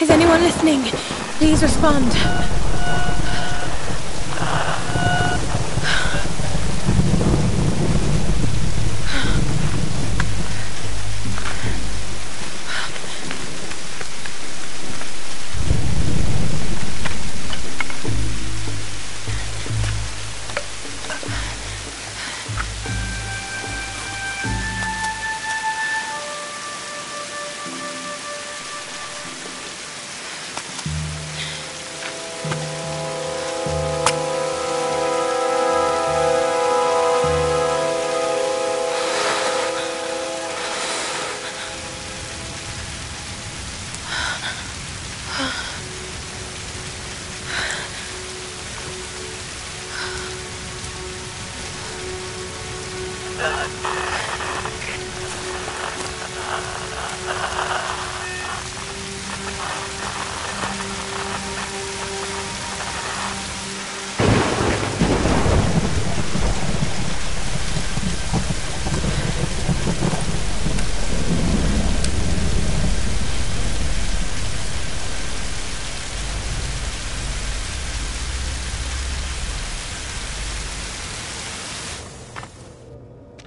Is anyone listening? Please respond. blood.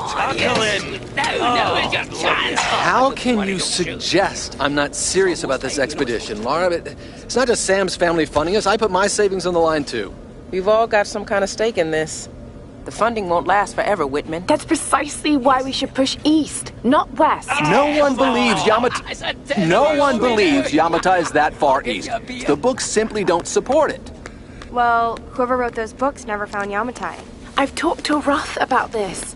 chance! How can you suggest I'm not serious about this expedition, Laura? It- It's not just Sam's family funding us. I put my savings on the line, too. We've all got some kind of stake in this. The funding won't last forever, Whitman. That's precisely why we should push east, not west. No one believes Yamatai. No one believes Yamatai is that far east. The books simply don't support it. Well, whoever wrote those books never found Yamatai. I've talked to Roth about this.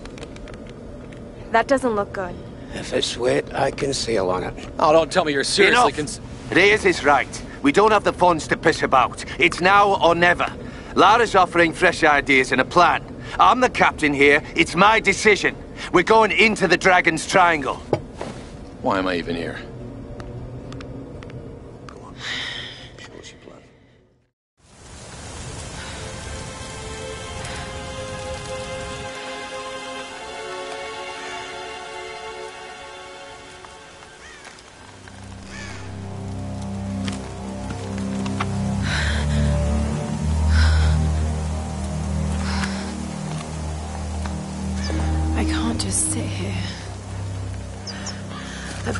That doesn't look good. If it's wet, I can sail on it. Oh, don't tell me you're seriously Enough. cons- Reyes is right. We don't have the funds to piss about. It's now or never. Lara's offering fresh ideas and a plan. I'm the captain here. It's my decision. We're going into the Dragon's Triangle. Why am I even here?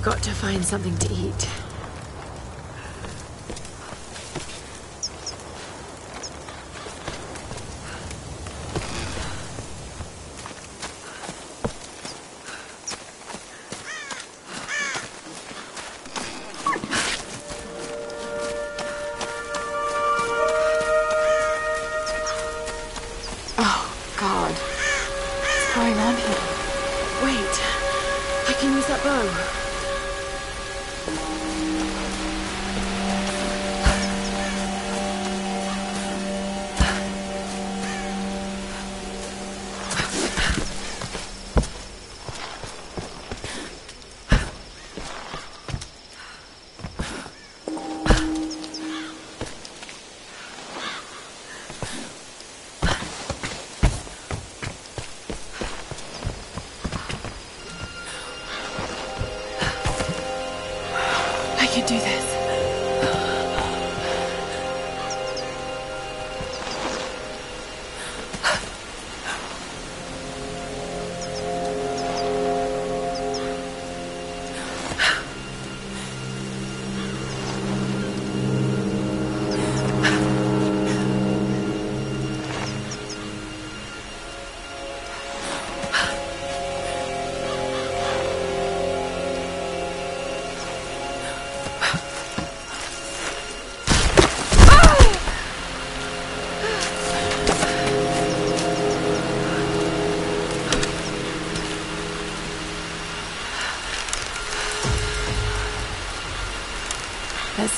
I've got to find something to eat. Can do this.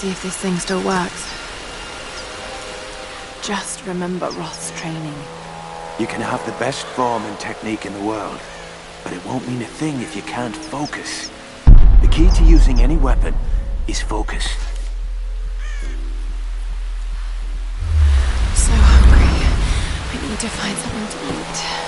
See if this thing still works. Just remember Roth's training. You can have the best form and technique in the world, but it won't mean a thing if you can't focus. The key to using any weapon is focus. So hungry. I need to find something to eat.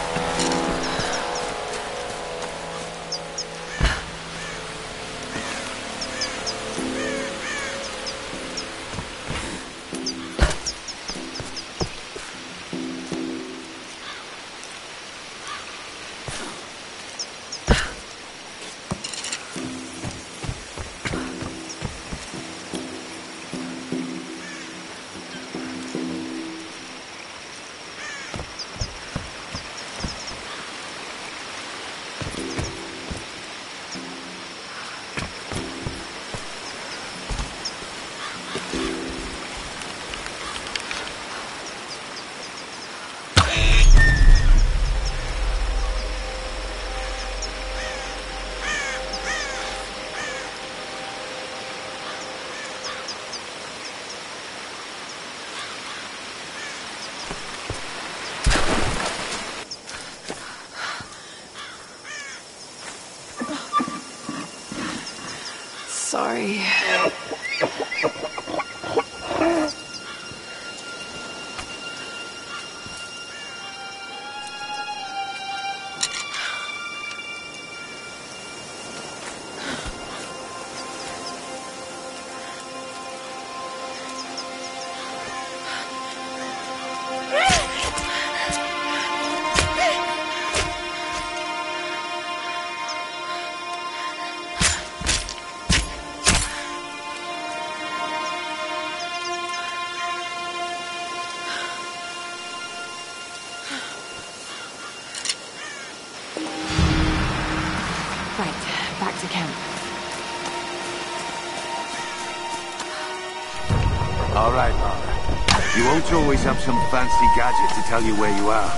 You always have some fancy gadget to tell you where you are.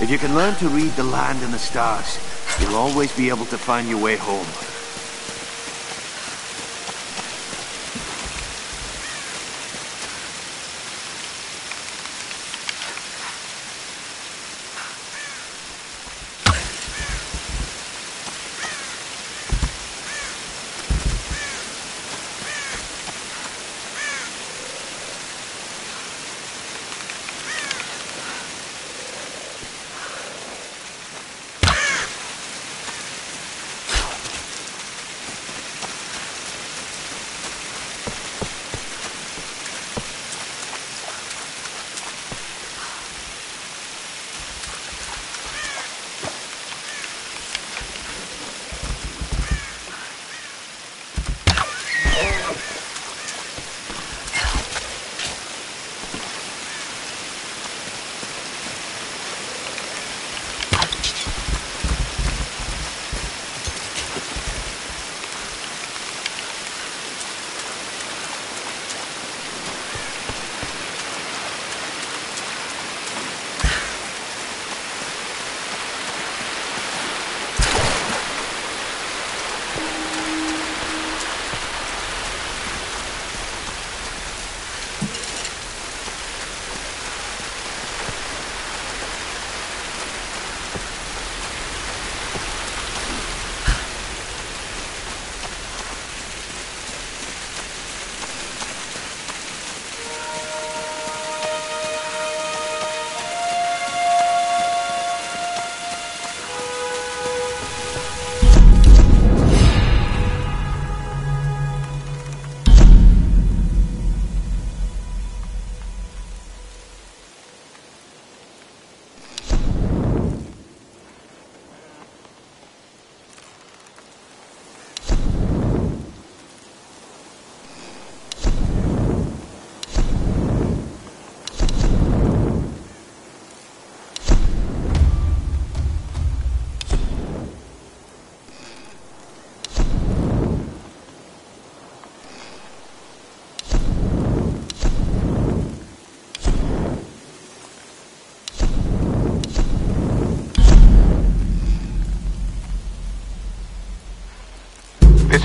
If you can learn to read the land and the stars, you'll always be able to find your way home.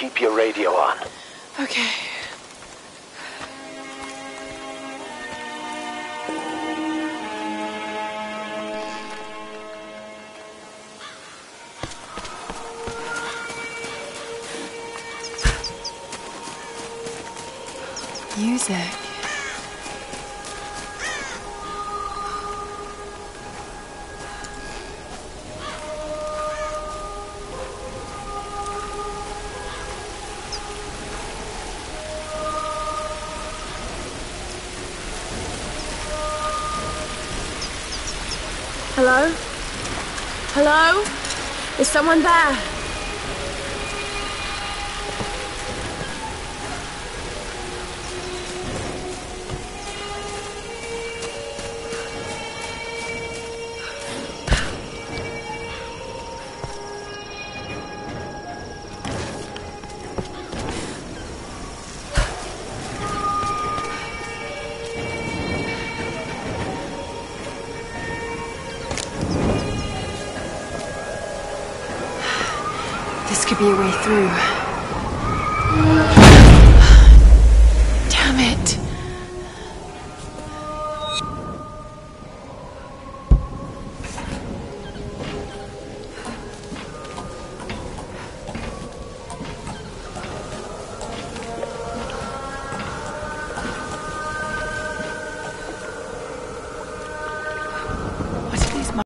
And keep your radio on. Okay. Music. Someone there? This could be a way through.